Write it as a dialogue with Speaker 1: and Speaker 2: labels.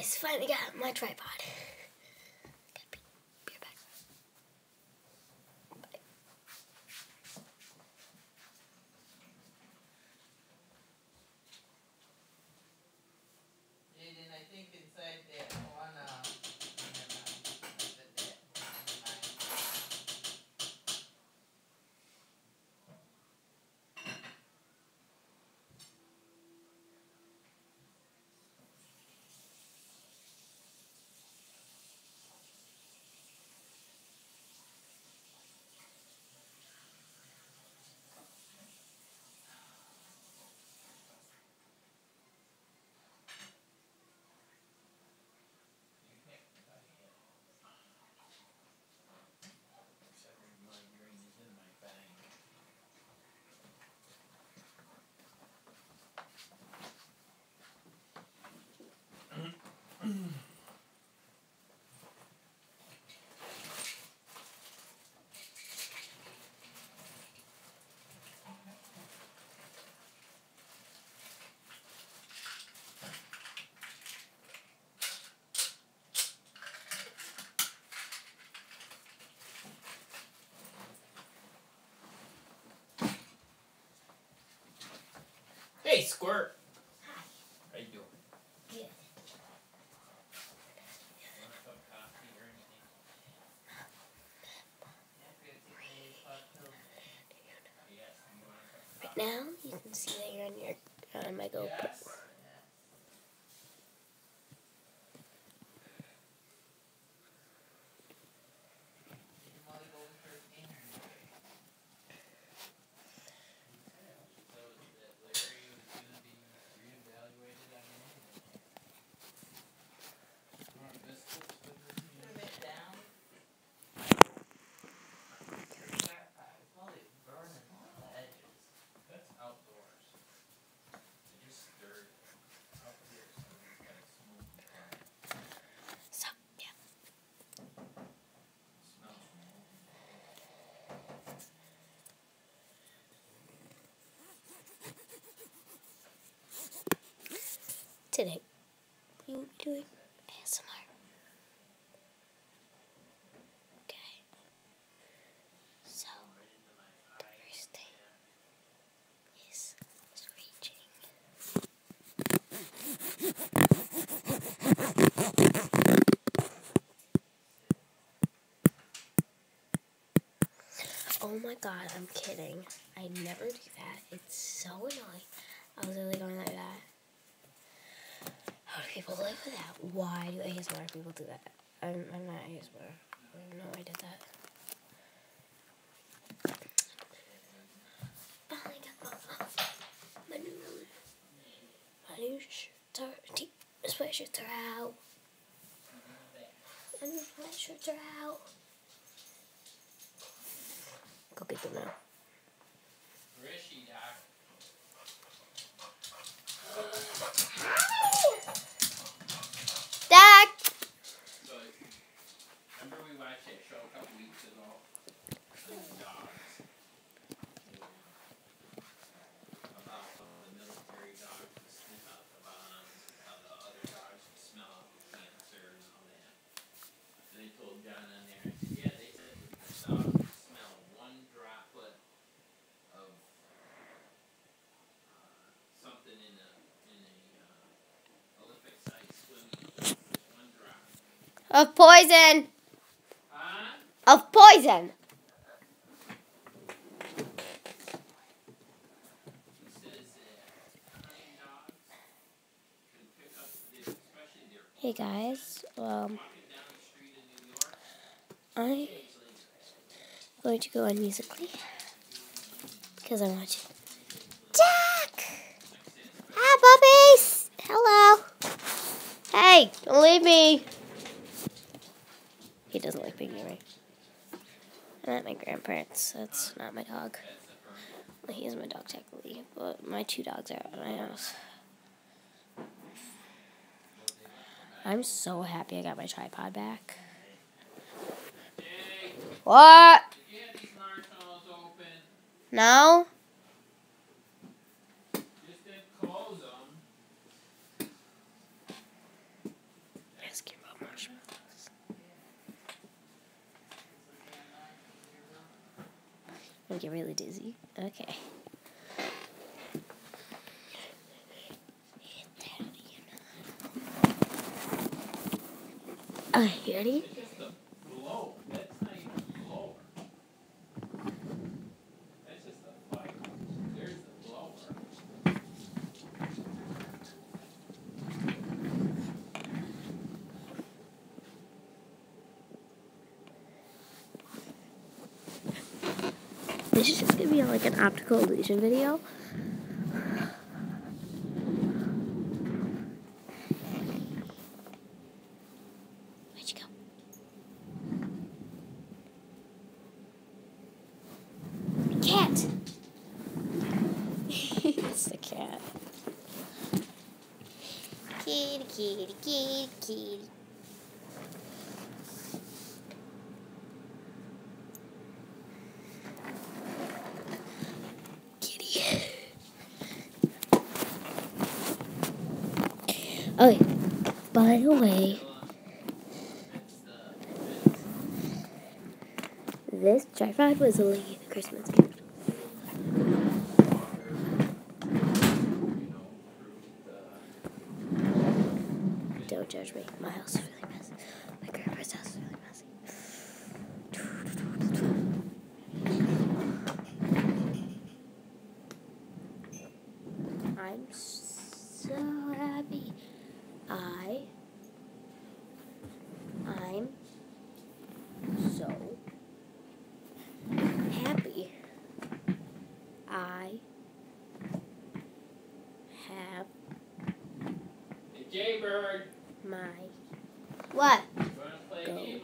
Speaker 1: guys, finally got my tripod.
Speaker 2: Hey, Squirt. How you doing?
Speaker 1: Good.
Speaker 2: Want a cup of coffee or anything? Yeah, we gotta take the hot pills. Yes, you want a cup of
Speaker 1: Right now, you can see that you're on your on my GoPro.
Speaker 2: Yes. Did your mother go with her scanner? So that Larry was gonna be reevaluated on anything. Put it down. It's probably burning on the edges. That's outdoors. It just stirred up here, so it's got a smoky fire.
Speaker 1: So, yeah.
Speaker 2: Smells.
Speaker 1: Today, we will be doing ASMR. Okay. So, the first thing is screeching. Oh my god, I'm kidding. I never do that. It's so annoying. I was really going like that. How do people live with that? Why do ASMR people do that? I'm, I'm not ASMR. I didn't know I did that. Sweatshirts are out. My new sweatshirts are out. Go get them now.
Speaker 2: Where is she, Doc?
Speaker 1: Dak!
Speaker 2: So, remember we watched that show a couple weeks ago? The dogs. About some of the military dogs that sniff out the bombs, how the other dogs can smell out the cancer and all that. And they told John on there, I said, yeah, they said the dogs can smell one droplet of uh, something in a in a uh, Olympic sized swimming pool. One drop.
Speaker 1: Of poison!
Speaker 2: Huh?
Speaker 1: Of poison!
Speaker 2: He says that hunting dogs can pick up, the, especially their
Speaker 1: Hey guys, um,
Speaker 2: walking down the street in New York.
Speaker 1: I'm going to go on Musically because I'm watching. Jack! Hi, puppies! Hello! Hey, don't leave me! He doesn't like being near me. I'm at my grandparents. That's not my dog. Well, he is my dog technically, but my two dogs are at my house. I'm so happy I got my tripod back. What? No? Get really dizzy. Okay. Uh, you ready?
Speaker 2: It's just the blow. That's not even blower. That's just the fire. There's the blower.
Speaker 1: This is just gonna be like an optical illusion video. Where'd you go? Cat! it's the cat. Kitty, kitty, kitty. Kitty. Okay, by the way, this tripod was a late Christmas gift. Don't judge me. My house is really messy. My grandpa's house is really messy. I'm so happy. I. I'm so happy. I have
Speaker 2: Hey, Jaybird.
Speaker 1: my. What?
Speaker 2: Come